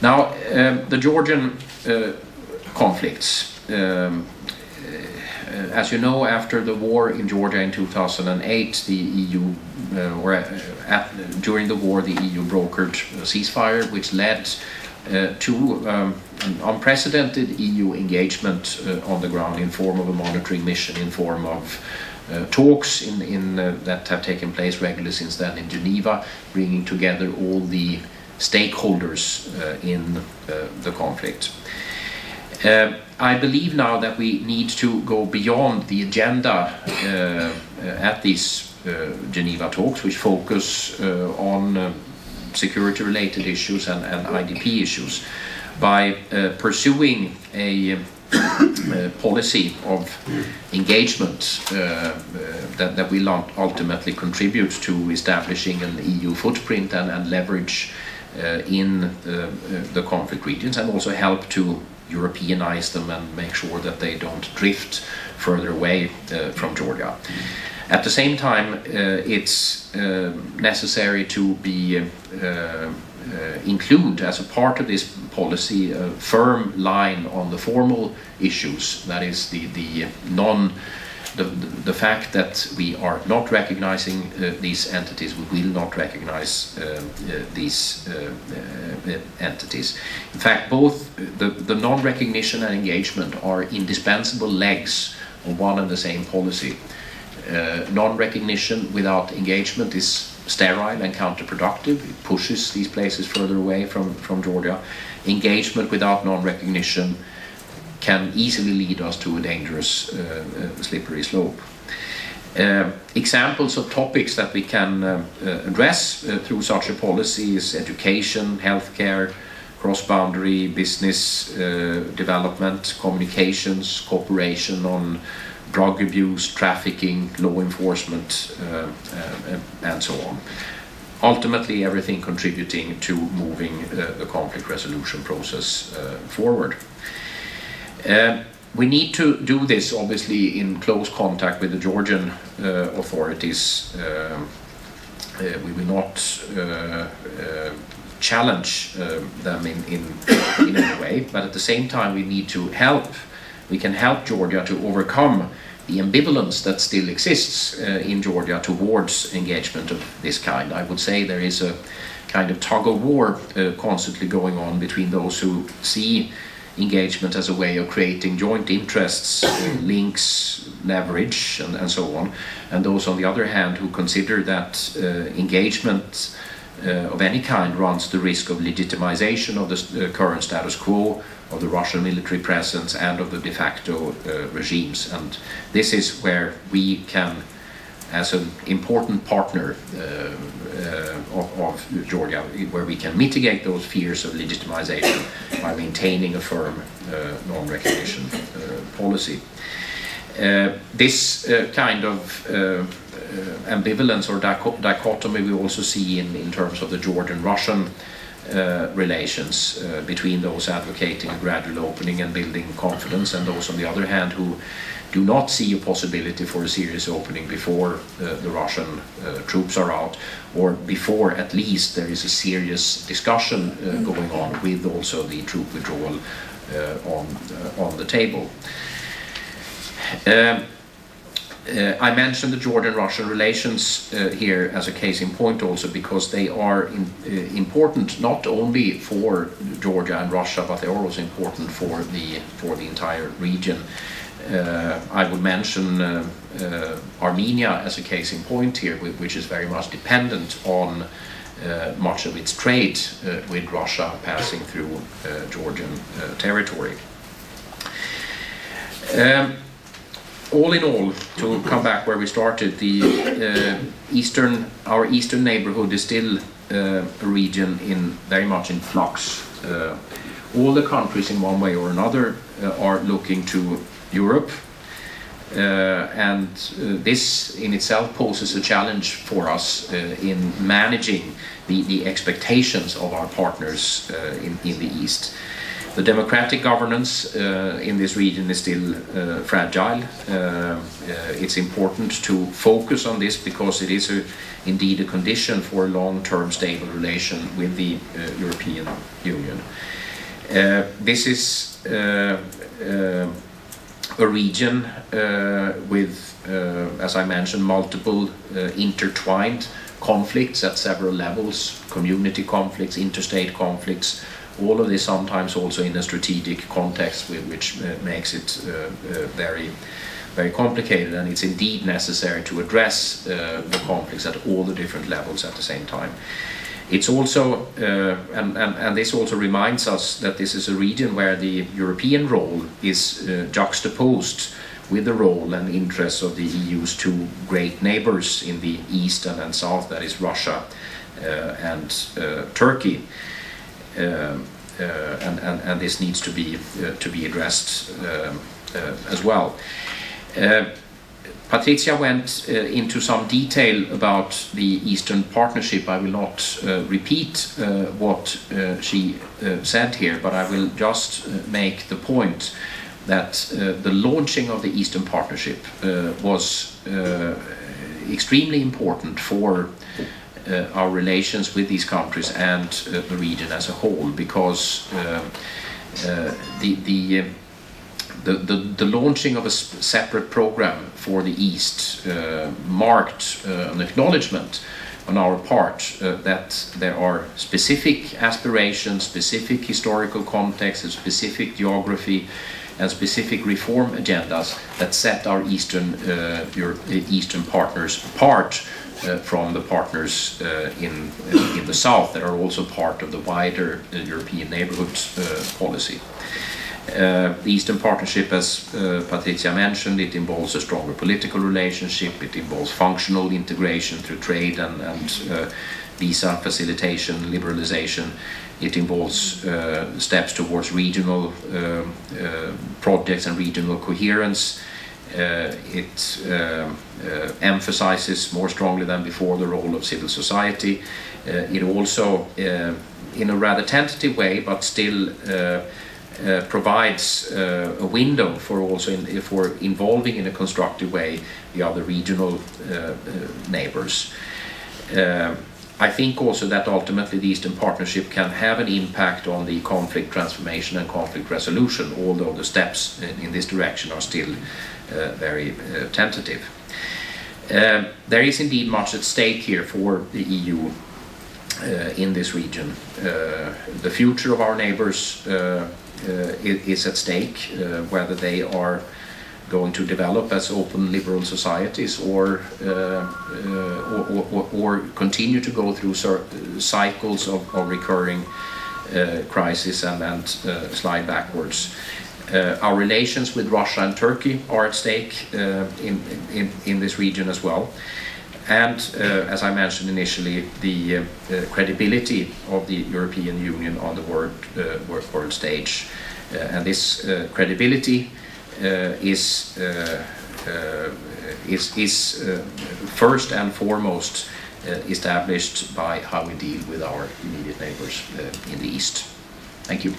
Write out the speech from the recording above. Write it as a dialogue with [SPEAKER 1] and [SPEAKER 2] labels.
[SPEAKER 1] Now, um, the Georgian uh, conflicts. Um, uh, as you know, after the war in Georgia in 2008, the EU, uh, or uh, at, during the war, the EU brokered a ceasefire, which led uh, to um, an unprecedented EU engagement uh, on the ground in form of a monitoring mission, in form of uh, talks in, in, uh, that have taken place regularly since then in Geneva, bringing together all the stakeholders uh, in uh, the conflict. Uh, I believe now that we need to go beyond the agenda at these Geneva talks, which focus on security related issues and, and IDP issues, by pursuing a uh, policy of engagement uh, uh, that, that will ultimately contribute to establishing an EU footprint and, and leverage in the conflict regions and also help to Europeanize them and make sure that they don't drift further away from Georgia. At the same time, uh, it's uh, necessary to be uh, uh, include as a part of this policy a firm line on the formal issues, that is the, the non the, the, fact that we are not recognizing uh, these entities, we will not recognize uh, uh, these uh, uh, entities. In fact, both the, the non-recognition and engagement are indispensable legs of one and the same policy. non-recognition without engagement is sterile and counterproductive. It pushes these places further away from, from Georgia. Engagement without non-recognition can easily lead us to a dangerous uh, uh, slippery slope. Uh, examples of topics that we can uh, uh address uh, through such a policy is education, healthcare, cross-boundary business development, communications, cooperation on drug abuse, trafficking, law enforcement, and so on. Ultimately, everything contributing to moving the conflict resolution process forward. Uh, we need to do this obviously in close contact with the Georgian uh, authorities. Um, uh, we will not challenge um, them in any way, but at the same time, we need to help we can help Georgia to overcome the ambivalence that still exists uh, in Georgia towards engagement of this kind. I would say there is a kind of tug of war uh, constantly going on between those who see engagement as a way of creating joint interests, links, leverage, and, and, so on, and those on the other hand who consider that uh, engagement uh, of any kind runs the risk of legitimization of the uh, current status quo of the Russian military presence and of the de facto uh, regimes. And this is where we can, as an important partner uh, uh, of, of, Georgia, where we can mitigate those fears of legitimization by maintaining a firm uh, non-recognition policy. This kind of ambivalence or dichotomy we also see in, in terms of the Georgian-Russian uh, relations uh, between those advocating a gradual opening and building confidence and those on the other hand who do not see a possibility for a serious opening before uh, the Russian uh, troops are out or before at least there is a serious discussion uh, going on with also the troop withdrawal on, on the table. Um, uh, I mentioned the Georgian-Russian relations uh, here as a case in point also because they are in, uh, important not only for Georgia and Russia but they are also important for the for the entire region. Uh, I would mention uh, uh, Armenia as a case in point here, which is very much dependent on much of its trade with Russia passing through Georgian territory. Um, all in all, to come back where we started, the uh, eastern, our eastern neighborhood is still uh, a region in very much in flux. Uh, all the countries, in one way or another, uh, are looking to Europe, uh, and uh, this in itself poses a challenge for us in managing the, the expectations of our partners in, in the east. The democratic governance uh, in this region is still uh, fragile. Uh, uh, it's important to focus on this because it is a, indeed a condition for a long-term stable relation with the uh, European Union. Uh, this is a region with, as I mentioned, multiple intertwined conflicts at several levels, community conflicts, interstate conflicts, all of this sometimes also in a strategic context which uh, makes it uh, uh, very very complicated and it's indeed necessary to address the conflicts at all the different levels at the same time. It's also, uh, and, and, and, this also reminds us that this is a region where the European role is uh, juxtaposed with the role and interests of the EU's two great neighbors in the east and, and south, that is Russia and Turkey. Um, uh, and, and, and, this needs to be, uh, to be addressed um, uh, as well. Patricia went uh, into some detail about the Eastern Partnership. I will not uh, repeat uh, what she said here, but I will just make the point that the launching of the Eastern Partnership was extremely important for uh, our relations with these countries and uh, the region as a whole because uh, the, the the, the, the, launching of a separate program for the East uh, marked uh, an acknowledgement on our part uh, that there are specific aspirations, specific historical context, and specific geography and specific reform agendas that set our Eastern, Eastern partners apart. uh, from the partners uh, in, in the south that are also part of the wider uh, European neighborhood policy. Uh, the Eastern Partnership, as uh, Patricia mentioned, it involves a stronger political relationship, it involves functional integration through trade and, and uh, visa facilitation, liberalization. It involves steps towards regional projects and regional coherence. Uh, it uh, uh, emphasizes more strongly than before the role of civil society. it also, in a rather tentative way, but still uh, provides uh, a window for also in, for involving in a constructive way the other regional uh, neighbors. I think also that ultimately the Eastern Partnership can have an impact on the conflict transformation and conflict resolution, although the steps in, this direction are still uh, very uh, tentative. Uh, there is indeed much at stake here for the EU in this region. the future of our neighbors is at stake, whether they are going to develop as open liberal societies or, uh, uh, or, or, or, continue to go through cycles of, of recurring uh, crisis and, and slide backwards. Uh, our relations with Russia and Turkey are at stake uh, in, in, in, this region as well. And uh, as I mentioned initially, the credibility of the European Union on the world, world stage. and this credibility Uh, uh, uh, is, is, is first and foremost established by how we deal with our immediate neighbors in the East. Thank you.